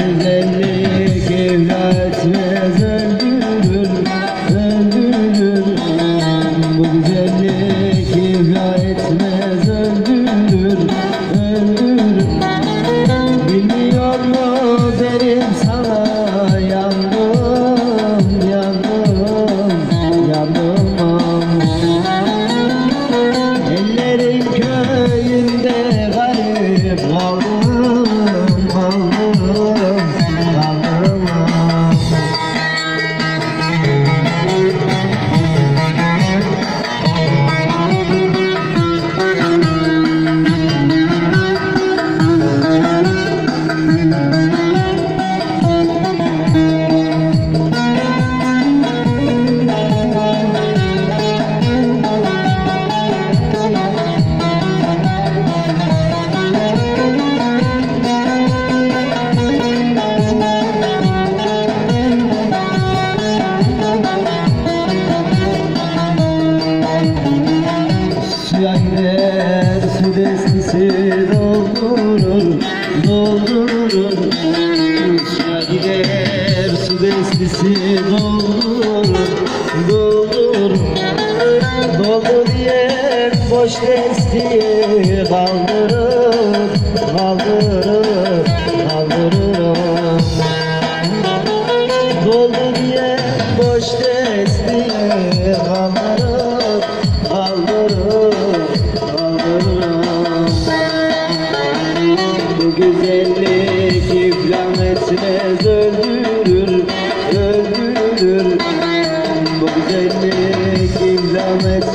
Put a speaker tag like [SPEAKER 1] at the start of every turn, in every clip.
[SPEAKER 1] Hallelujah. Anne su destesi doldurur, doldurur. Uçma gider su doldurur, doldurur. Doldur yer boş desteyi kaldırır, kaldırır. Amen.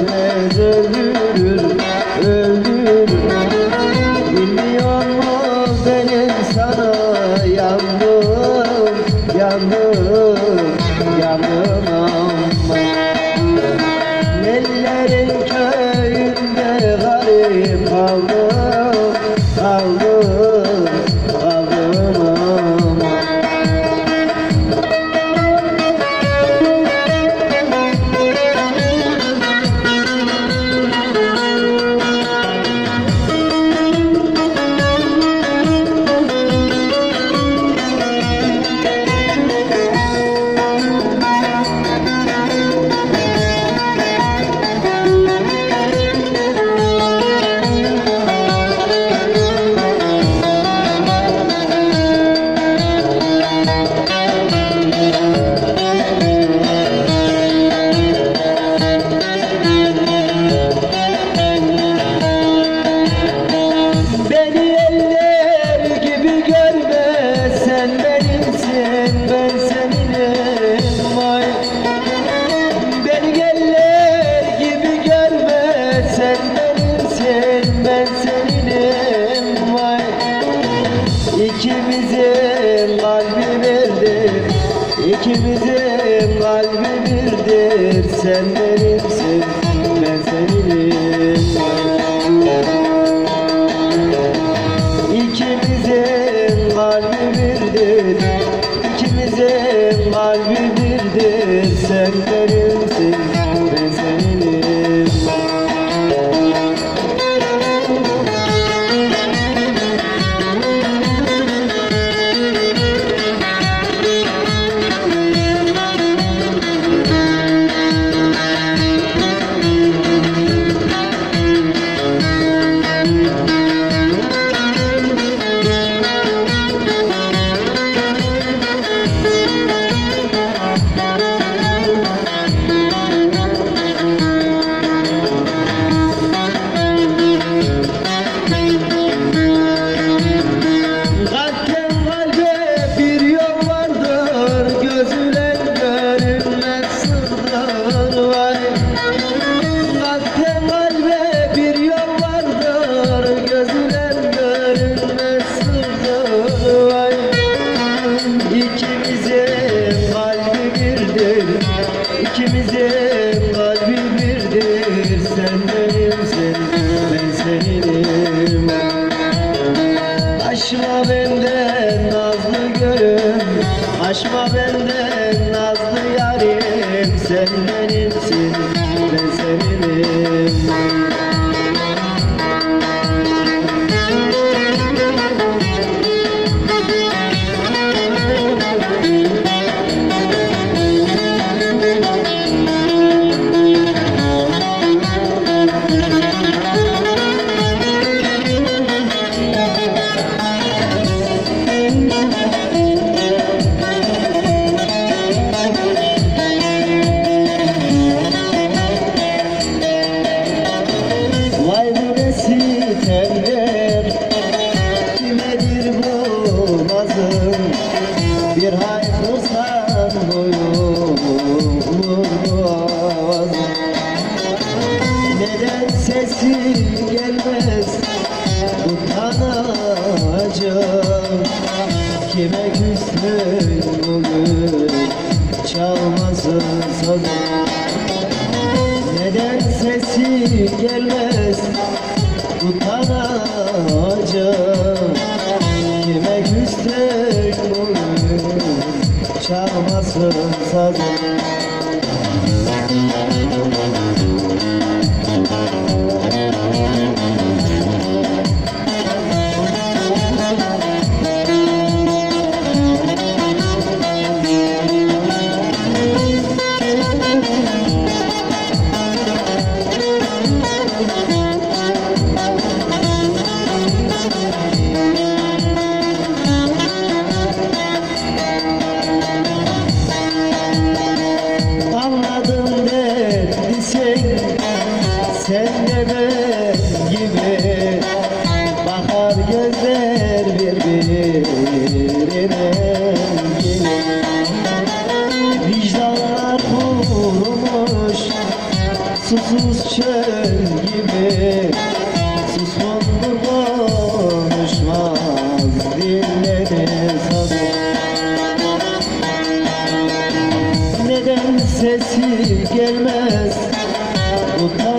[SPEAKER 1] İkimizin kalbi birdir Sen benimsin ben seninim. İkimizin kalbi birdir İkimizin kalbi birdir Sen benimsin. Aşma benden nazlı görüm Aşma benden nazlı yarim. Sen çalmasın sazım Sen gibi Bakar gözler birbirine. Vicdanlar kurumuş Susuz çöl gibi. Suskundur konuşmaz Dilleri sazı Neden sesi gelmez? Bu